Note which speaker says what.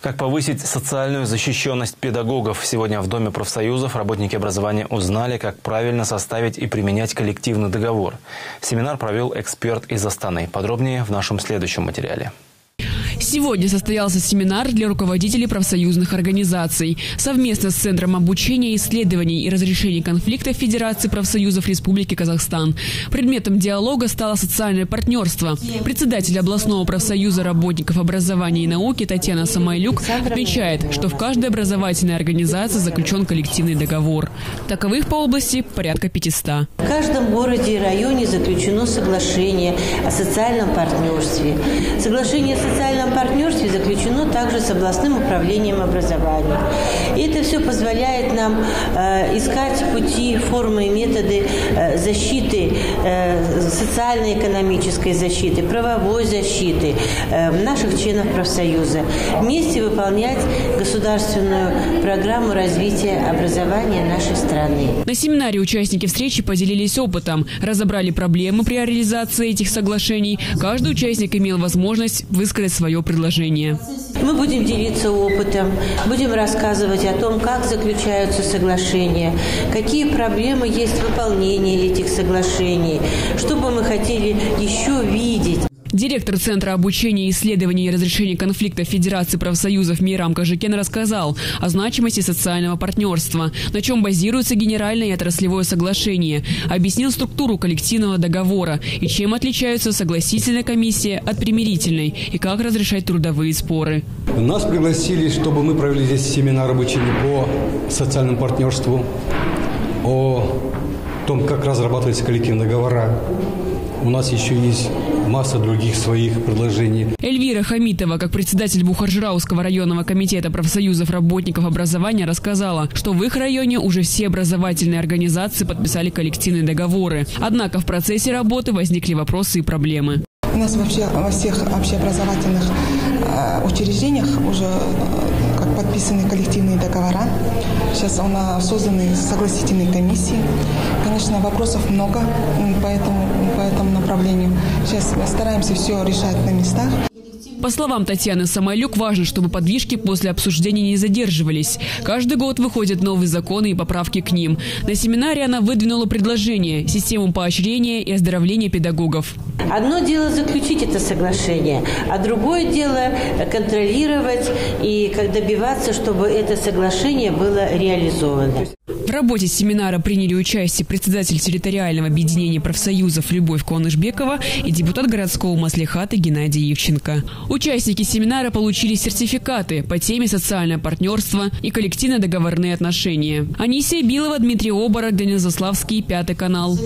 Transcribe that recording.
Speaker 1: Как повысить социальную защищенность педагогов? Сегодня в Доме профсоюзов работники образования узнали, как правильно составить и применять коллективный договор. Семинар провел эксперт из Астаны. Подробнее в нашем следующем материале.
Speaker 2: Сегодня состоялся семинар для руководителей профсоюзных организаций. Совместно с Центром обучения, исследований и разрешения конфликтов Федерации профсоюзов Республики Казахстан. Предметом диалога стало социальное партнерство. Председатель областного профсоюза работников образования и науки Татьяна Самойлюк отмечает, что в каждой образовательной организации заключен коллективный договор. Таковых по области порядка 500.
Speaker 3: В каждом городе и районе заключено соглашение о социальном партнерстве. Соглашение о социальном партнерстве заключено также с областным управлением образования. И это все позволяет нам э, искать пути, формы и методы э, защиты, э, социально-экономической защиты, правовой защиты э, наших членов профсоюза. Вместе выполнять государственную программу развития образования нашей страны.
Speaker 2: На семинаре участники встречи поделились опытом, разобрали проблемы при реализации этих соглашений. Каждый участник имел возможность высказать свое предложение.
Speaker 3: Мы будем делиться опытом, будем рассказывать о том, как заключаются соглашения, какие проблемы есть в выполнении этих соглашений, что бы мы хотели еще видеть.
Speaker 2: Директор Центра обучения, исследований и разрешения конфликтов Федерации профсоюзов Мирам Кажикен рассказал о значимости социального партнерства, на чем базируется генеральное и отраслевое соглашение, объяснил структуру коллективного договора и чем отличаются согласительная комиссия от примирительной и как разрешать трудовые споры.
Speaker 4: Нас пригласили, чтобы мы провели здесь семинар обучения по социальному партнерству, о том, как разрабатываются коллективные договора. У нас еще есть масса других своих предложений.
Speaker 2: Эльвира Хамитова, как председатель Бухаржирауского районного комитета профсоюзов работников образования, рассказала, что в их районе уже все образовательные организации подписали коллективные договоры. Однако в процессе работы возникли вопросы и проблемы.
Speaker 5: У нас вообще во всех общеобразовательных учреждениях уже э, как подписаны коллективные договора. Сейчас у нас созданы согласительные комиссии. Конечно, вопросов много по этому, по этому направлению. Сейчас стараемся все решать на местах.
Speaker 2: По словам Татьяны Самойлюк, важно, чтобы подвижки после обсуждения не задерживались. Каждый год выходят новые законы и поправки к ним. На семинаре она выдвинула предложение – систему поощрения и оздоровления педагогов.
Speaker 3: Одно дело заключить это соглашение, а другое дело контролировать и как добиваться, чтобы это соглашение было реализовано.
Speaker 2: В работе семинара приняли участие председатель территориального объединения профсоюзов Любовь Конышбекова и депутат городского маслихата Геннадий Евченко. Участники семинара получили сертификаты по теме социальное партнерство и коллективно-договорные отношения. Анисия Билова, Дмитрий Оборок, Данил Заславский, Пятый канал.